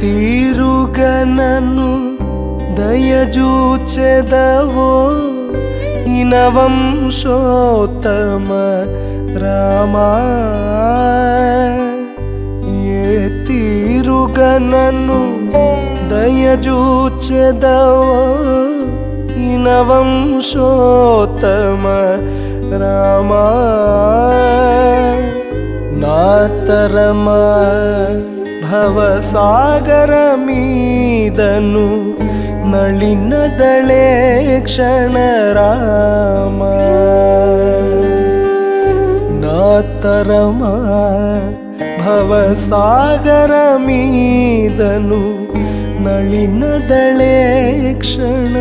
తీరుగనను దయజూచెదవో ఇనవంశోత్తమ రామా ఏ తీరుగనను దయజూచెదవో ఇనవంశోత్తమ రామా నాతరమా ಸಾಗರ ಮೀದನು ಭವಸಾಗರಮೀದನು ನಳಿನದಳೆ ಕ್ಷಣರಾಮ ನಾತರಮ ಭವಸಾಗರಮೀದನು ದಳೆ ಕ್ಷಣ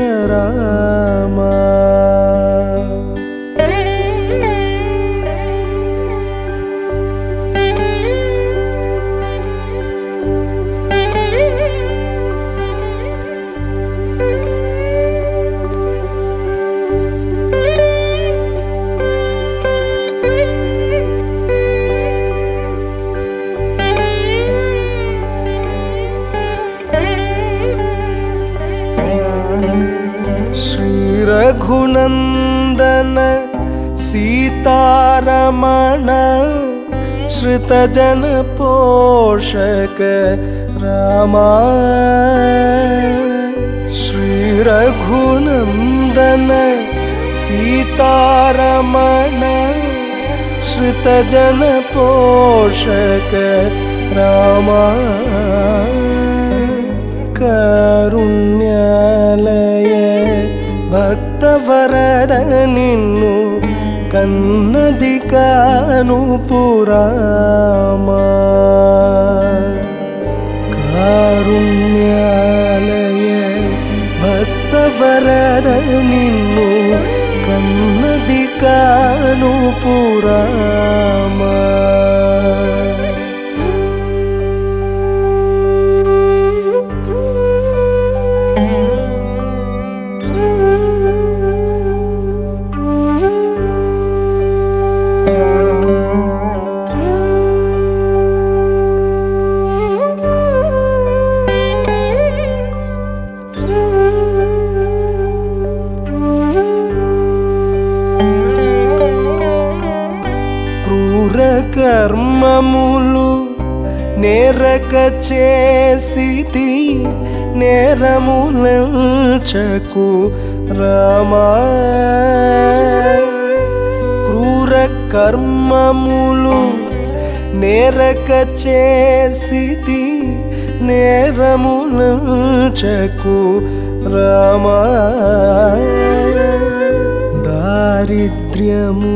रघुनन्दन सीतारमण रमण पोषक राम श्रीरघुनन्दन सीतारमण रमण पोषक राम కన్నది కాను పురామా క్రూర కర్మములు నేరక చేసిది చకు రామా క్రూర కర్మములు నేరక చేసిది చకు రామా దారిద్ర్యము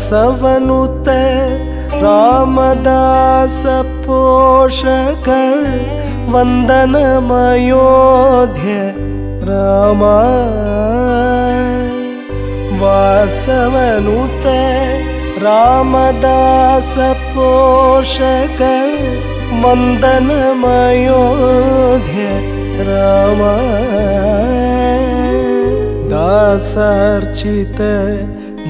सवनुत रामदास पोषक वन्दनमयोध्य राम वासवनुत रामदास पोषक वन्दनमयोध्य राम दासर्चित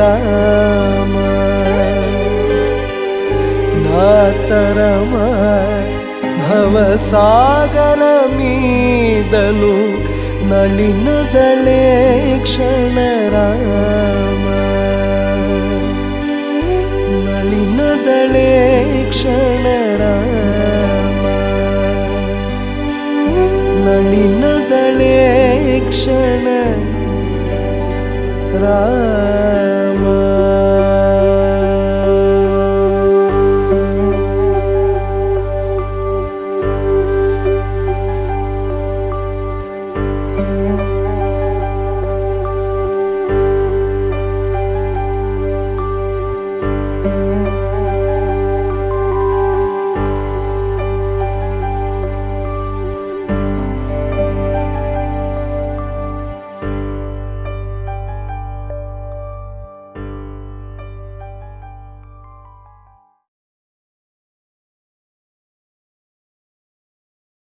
ರಾಮ ನಾತರಮ ಭವಸಾಗರ ಮೀದನು ನಳಿನದಳೆ ಕ್ಷಣ ರಾಮ ನಳಿನದಳೆ ಕ್ಷಣ ರಾಮ ನಳಿನದಳೆ ಕ್ಷಣ ರಾಮ